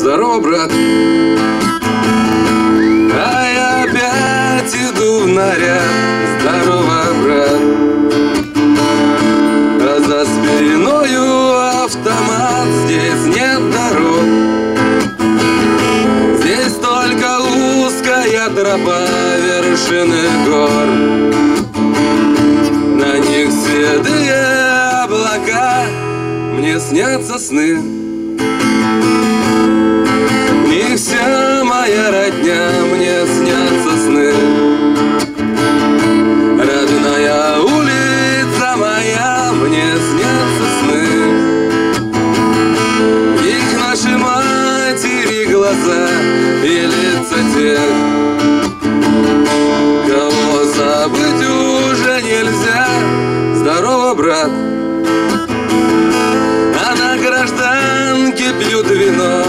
Здорово, брат. А я опять иду в наряд Здорово, брат. А за спиною автомат. Здесь нет дорог. Здесь только узкая тропа вершины гор. На них седые облака. Мне снятся сны моя родня Мне снятся сны. Родная улица моя Мне снятся сны. Их наши матери глаза И лица тех Кого забыть уже нельзя. Здорово, брат. А на гражданке пьют вино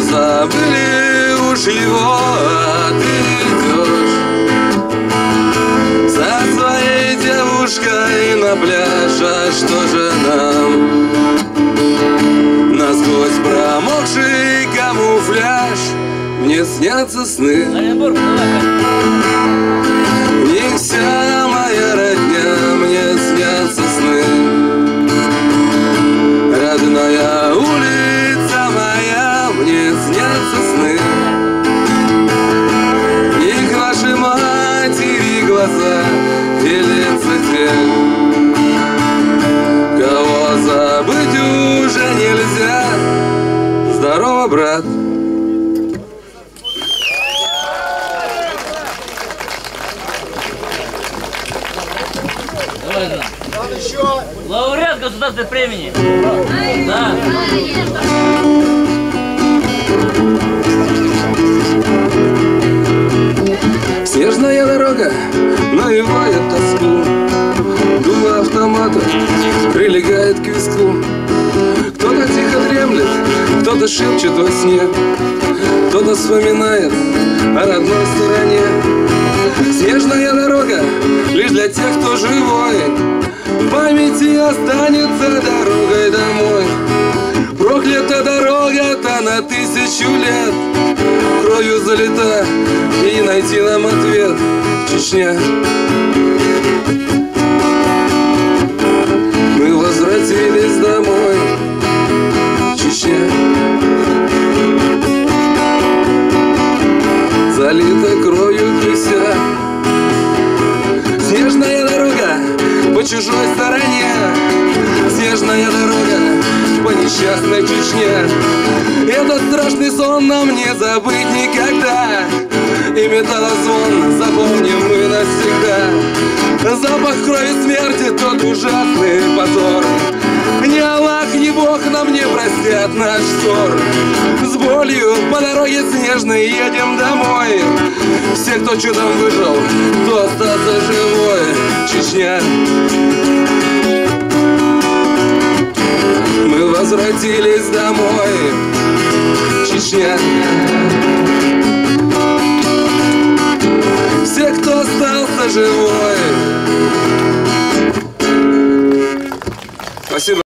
Забыли уж его А ты идешь За своей девушкой на пляж А что же нам? Насквозь промокший камуфляж Мне снятся сны. Оренбург, брат. Лауреат государственной премии. Да. Снежная дорога навевает тоску Дуло автомата прилегает к виску Кто-то тихо дремлет, кто-то шепчет во сне. Кто-то вспоминает о родной стороне. Снежная дорога лишь для тех, кто живой. В памяти останется дорогой домой. Проклята дорога-то на тысячу лет. Кровью залита и найти нам ответ Чечня Залита кровью кися Снежная дорога по чужой стороне. Снежная дорога по несчастной Чечне. Этот страшный сон нам не забыть никогда. И металлозвон запомним мы навсегда. Запах крови смерти, тот ужасный позор. Ни Бог нам не простят наш ссор С болью по дороге снежной едем домой. Все, кто чудом выжил, кто остался живой. Чечня. Мы возвратились домой. Чечня. Все, кто остался живой